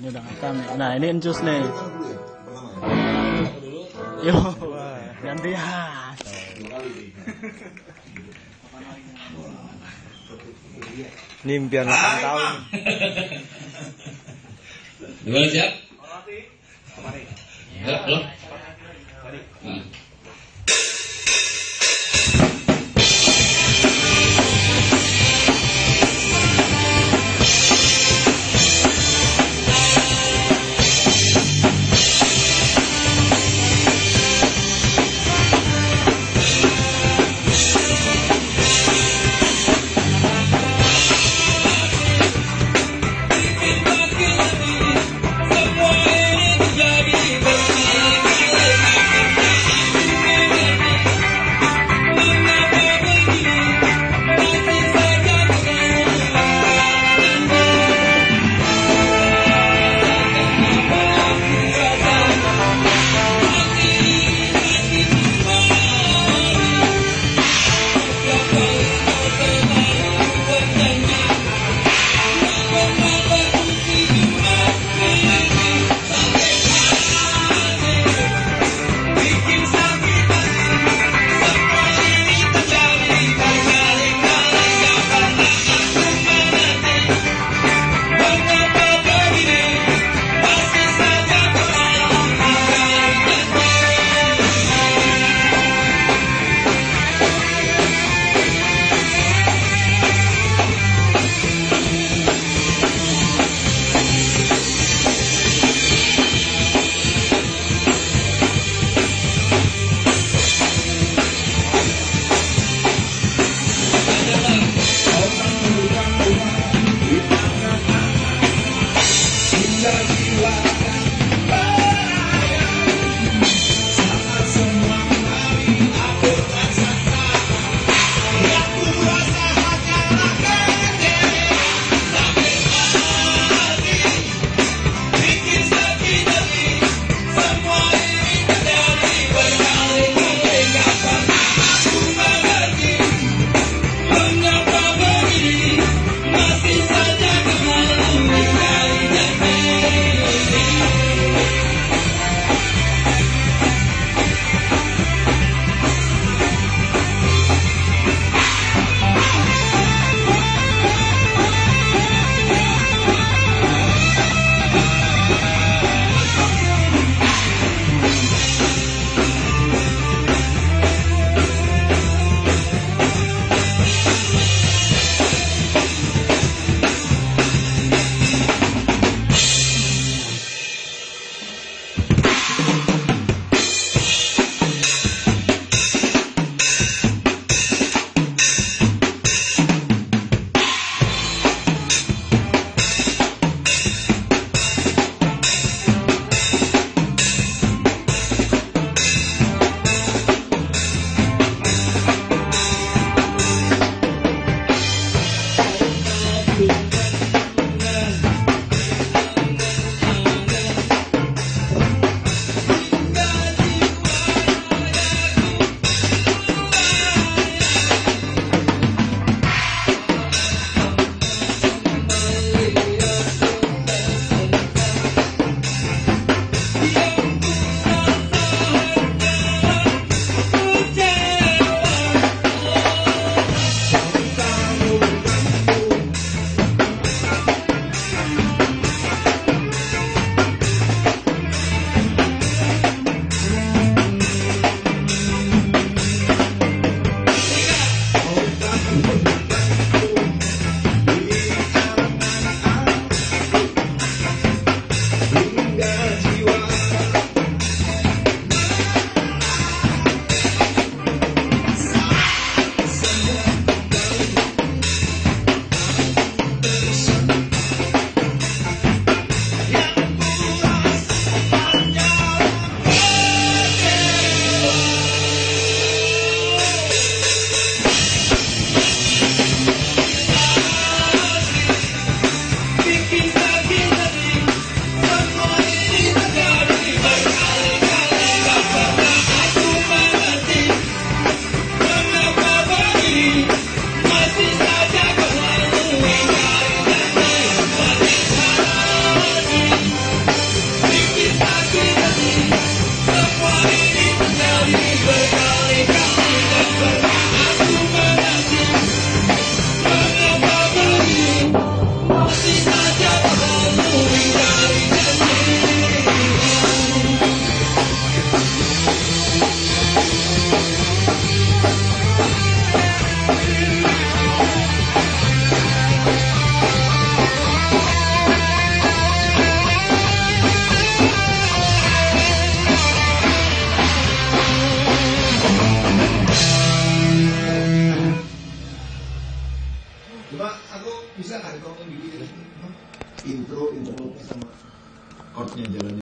ini udah ngekam nih. Nah ini encus nih. Yo, gantian. Ini impian 8 tahun. Dua siap? Ya, fly. intro intro sama chordnya jalannya.